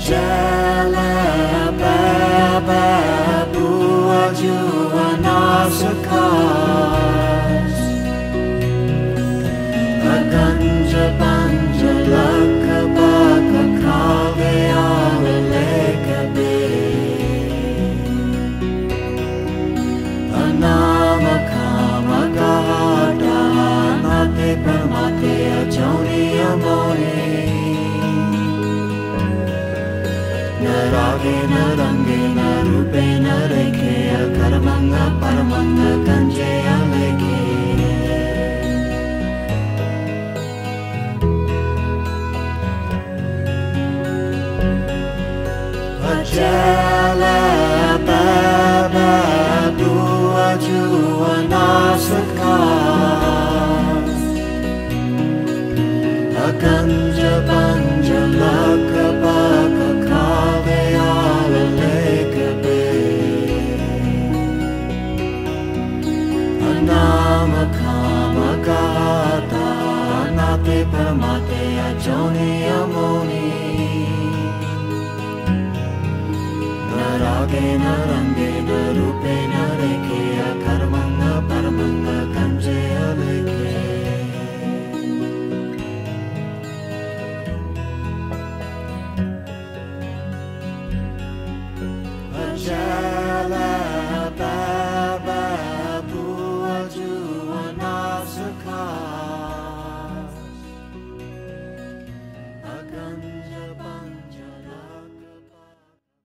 Ajala Ajala Baba Dua Jua Nasakas Akanja Banja Laka Johnny Amoni Narage Narange Narupe Narekia Karmanga Parma